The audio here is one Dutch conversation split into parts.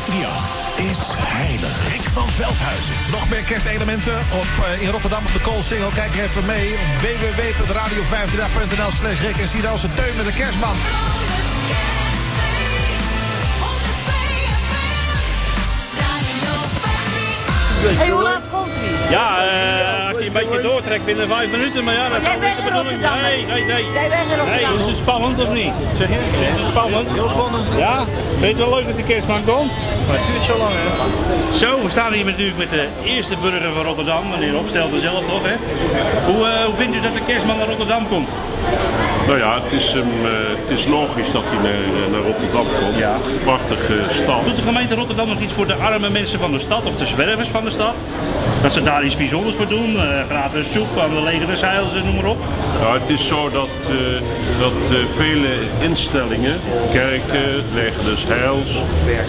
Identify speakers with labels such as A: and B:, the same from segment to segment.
A: 538 is heilig. Rick van Veldhuizen.
B: Nog meer kerstelementen op, uh, in Rotterdam op de Koolsingel. Kijk even mee op www.radio538.nl slash Rick. En zie daar onze teun met de kerstman.
C: Hey,
D: beetje doortrekt binnen vijf minuten, maar ja, dat is niet de bedoeling. Nee, nee, nee.
C: Jij bent er
D: Nee, is het spannend of niet?
B: Zeg je?
D: Is het spannend?
B: Heel spannend.
D: Ja? Vind je het wel leuk dat de kerstman komt?
B: Maar het duurt zo lang, hè?
D: Zo, we staan hier natuurlijk met de eerste burger van Rotterdam, meneer Opstelten zelf toch, hè? Hoe, uh, hoe vindt u dat de kerstman naar Rotterdam komt?
E: Nou ja, het is, um, uh, het is logisch dat hij naar, naar Rotterdam komt.
D: Ja.
E: Prachtige stad.
D: Doet de gemeente Rotterdam nog iets voor de arme mensen van de stad of de zwervers van de stad? Dat ze daar iets bijzonders voor doen? Uh, gratis soep aan de legere zeils en noem maar op.
E: Ja, het is zo dat, uh, dat vele instellingen, kerken, des heils,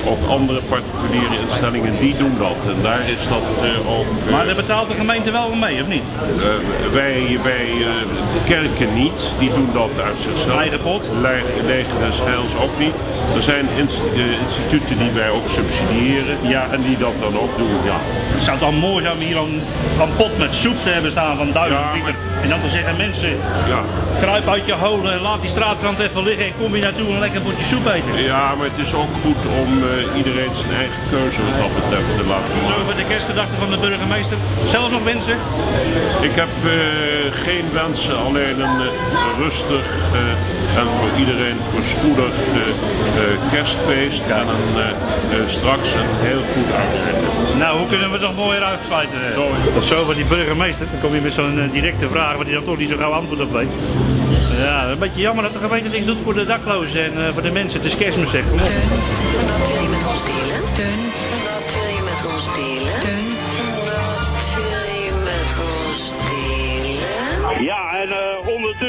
E: ook andere particuliere instellingen, die doen dat. En daar is dat ook...
D: maar daar betaalt de gemeente wel mee, of niet?
E: wij, wij de kerken niet, die doen dat uit zichzelf.
D: Eigen pot?
E: Leger des heils ook niet. Er zijn instituten die wij ook subsidiëren
D: ja.
E: en die dat dan ook doen, ja.
D: Het zou dan mooi zijn om hier een, een pot met soep te hebben staan van duizend
E: Ja,
D: liter. En dan te zeggen, mensen,
E: Ja.
D: kruip uit je holen, laat die straatrand even liggen en kom je naartoe een lekker potje soep eten.
E: Ja, maar het is ook goed om eh, iedereen zijn eigen keuze wat dat betreft te laten
D: Zo
E: maken.
D: voor de kerstgedachten van de burgemeester. Zelf nog wensen?
E: Ik heb eh, geen wensen, alleen een eh, rustig en voor iedereen voorspoedig kerstfeest en een, straks een heel goed uitzetten.
D: Nou, hoe kunnen we het nog mooier uitsluiten?
E: Zo is het.
D: Tot zover die burgemeester. Dan kom je met zo'n eh, directe vraag waar hij dan toch niet zo gauw antwoord op weet. Ja, een beetje jammer dat de gemeente niks doet voor de daklozen en eh, voor de mensen. Het is kerstmis zeg, kom op.
F: Wat wil je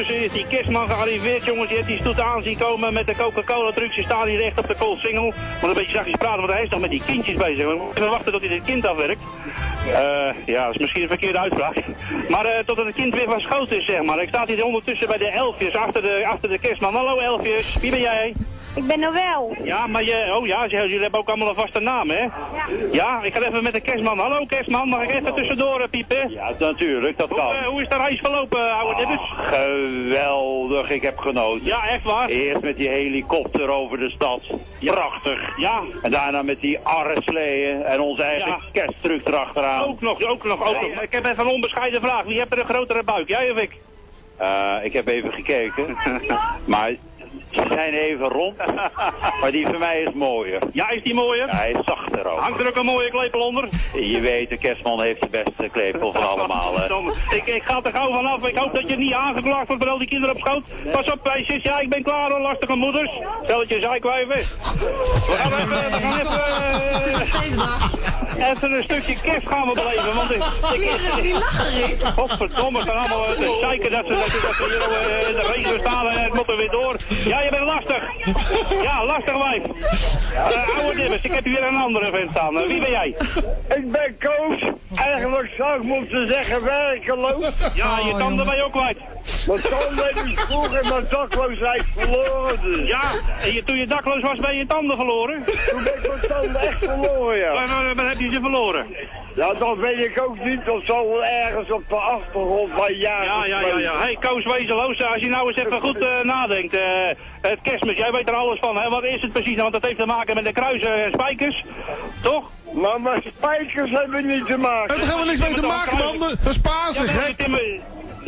D: ondertussen is die kerstman gearriveerd, jongens. Je hebt die stoet aan zien komen met de Coca-Cola-trucks. Ze staan hier echt op de koolsingel. Moet een beetje zachtjes praten, want hij is nog met die kindjes bezig. We moeten wachten tot hij dit kind afwerkt. Eh, ja, dat is misschien een verkeerde uitspraak. Maar eh, totdat het kind weer van schoot is, zeg maar. Ik sta hier ondertussen bij de elfjes, achter de, achter de kerstman. Hallo elfjes, wie ben jij?
G: Ik ben Noël.
D: Ja, maar je, oh ja, jullie hebben ook allemaal een vaste naam, hè? Ja. ik ga even met de kerstman. Hallo kerstman, mag ik even tussendoor eh, piepen?
H: Ja, natuurlijk, dat
D: Hoe,
H: kan.
D: eh, hoe is de reis verlopen, oude dibbes?
H: Geweldig, ik heb genoten.
D: Ja, echt waar?
H: Eerst met die helikopter over de stad. Prachtig.
D: Ja,
H: En daarna met die arresleeën en onze eigen
D: Ja.
H: kersttruc erachteraan.
D: ook nog, ook nog, ook nog. Ik heb even een onbescheiden vraag. Wie heeft er een grotere buik, jij of ik?
H: Eh, ik heb even gekeken. maar ze zijn even rond. maar die van mij is mooier.
D: Ja, is die mooier?
H: Ja, hij is zachter ook.
D: Hangt er ook een mooie klepel onder?
H: Je weet, de kerstman heeft de beste klepel van allemaal.
D: Ik, ik ga er gauw vanaf. Ik hoop dat je niet aangeklaagd wordt voor al die kinderen op schoot. Pas op, meisjes. Ja, ik ben klaar hoor, lastige moeders. Stelletje zijkwijven. We gaan even, we gaan even, eh, even een stukje kerst gaan we beleven. Want ik, ik,
C: Die lachen, Rick.
D: Godverdomme, gaan allemaal zeiken dat ze, dat ze, dat ze hier eh, in de regen staan en het moet er weer door. Ja, je bent lastig. Ja, lastig wijf. Uh, oude dibbes, ik heb hier een andere vent staan. Eh, wie ben jij?
I: Ik ben Koos. Eigenlijk zou ik moeten zeggen werkeloos.
D: Ja, je tanden ben je ook kwijt.
I: Mijn tanden heb ik vroeger mijn dakloosheid verloren dus.
D: Ja, en je, toen je dakloos was ben je tanden verloren.
I: Toen ben ik mijn tanden echt verloren, ja.
D: Waar, waar, waar heb je ze verloren?
I: Ja, dat weet ik ook niet. Dat zal wel ergens op de achtergrond van jaren
D: Ja, ja, ja, ja. Hey, Koos Wezenloos, als je nou eens even goed eh, nadenkt. eh, het kerstmis, jij weet er alles van, hè? Wat is het precies? Want dat heeft te maken met de kruisen en spijkers, toch?
I: Maar spijkers hebben niet te maken.
B: Daar hebben we niks mee te maken, man. Dat is Pasen,
D: Ja,
B: gek.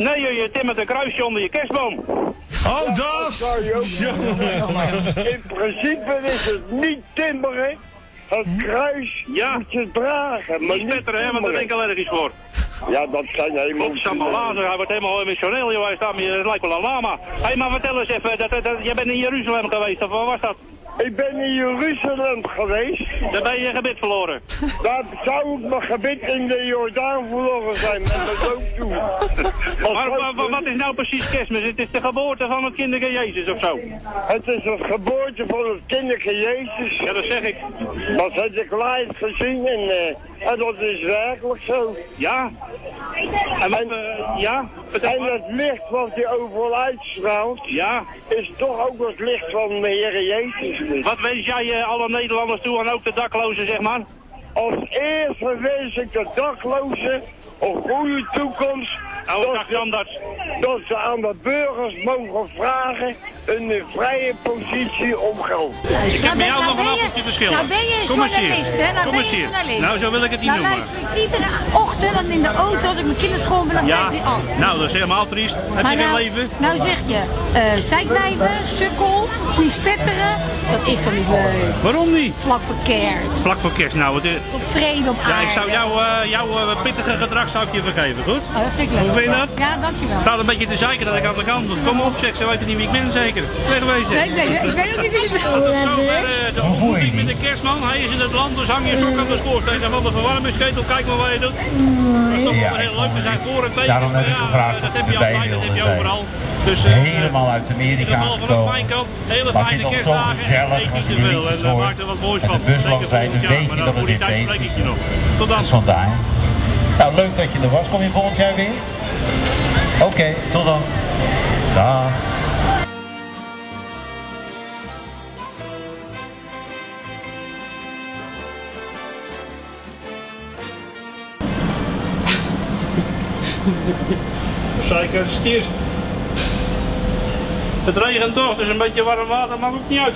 D: Nee, je, je timmert een kruisje onder je kerstboom.
B: Oh, dat.
I: Je ook In principe is het niet timmeren. Het kruis
D: Ja.
I: moet je dragen, maar niet
D: spetteren, hè, want daar ben ik allergisch voor.
I: Ja, dat zijn helemaal...
D: Op Sambalazer, hij wordt helemaal emotioneel, joh. Hij staat het lijkt wel een lama. Hé, hey, maar vertel eens even, dat, dat, dat- jij bent in Jeruzalem geweest, of waar was dat?
I: Ik ben in Jeruzalem geweest.
D: Daar ben je je gebit verloren.
I: Daar zou ik mijn gebit in de Jordaan verloren zijn met mijn dood toe.
D: Maar, maar- maar wat is nou precies kerstmis? Het is de geboorte van het kinderke Jezus of zo?
I: Het is een geboorte van het kinderke Jezus.
D: Ja, dat zeg ik.
I: Dat heb ik live gezien en eh, En dat is werkelijk zo.
J: Ja. En, wat, eh, ja?
I: En het licht wat hij overal uitstraalt,
J: Ja.
I: is toch ook het licht van de Heer Jezus.
J: Wat wens jij eh, alle Nederlanders toe en ook de daklozen, zeg maar?
I: Als eerste wens ik de daklozen een goede toekomst.
J: Nou,
I: dat,
J: tandarts.
I: Dat ze aan de burgers mogen vragen een vrije positie om geld.
D: Ik heb met jou nog een appeltje te schillen.
C: Nou ben je een journalist, hè? Nou
D: Kom
C: ben
D: eens
C: je
D: hier.
C: een journalist.
D: Nou, zo wil ik het niet
C: nou,
D: noemen.
C: ik iedere ochtend dan in de auto als ik mijn kinderschool ben, dan
D: Ja,
C: blijft hij af.
D: nou dat is helemaal triest. Heb
C: Maar
D: je geen
C: nou,
D: leven?
C: nou zeg je, eh zeikwijven, sukkel, niet spetteren, dat is toch niet leuk?
D: Waarom niet?
C: Vlak voor kerst,
D: Vlak voor kerst. Nou, het, is-
C: tot vrede op aarde.
D: ja, ik zou jouw uh, jouw eh, pittige gedrag zou ik je vergeven, goed?
C: Oh, dat vind ik leuk.
D: Hoe vind je dat?
C: Ja, dankjewel.
D: Ik sta een beetje te zeiken dat ik aan de kant moet. Kom op zeg, ze weten niet wie ik ben zeker. Wegwezen.
C: Nee, nee, ik weet ook niet wie je bent.
D: Zover eh, de ontmoeting met de kerstman. Hij is in het land, dus hang je sok aan de schoorsteen. En van de verwarmingsketel, kijk maar wat je doet. Dat is toch wel heel leuk. We zijn voor en tegen.
H: Daarom heb ik
D: maar ja,
H: gevraagd
D: dat heb je altijd, dat heb je overal. Dus eh,
H: Helemaal uit
D: in
H: Amerika
D: ieder geval vanaf
H: gekomen.
D: mijn kant, hele
H: Maar
D: fijne kerstdagen.
H: gezellig
D: Eet niet te
H: jullie
D: veel en daar maakt er wat moois
H: En
D: van. Zeker volgend jaar,
H: weet
D: maar dan voor
H: het
D: die tijd spreek ik
H: is.
D: je nog. Tot dan.
H: Vandaar. Nou, leuk dat je er was. Kom je volgend jaar weer? Oké, tot dan. Dag.
D: Zeker, stier. Het regent toch, dus een beetje warm water maakt ook niet uit.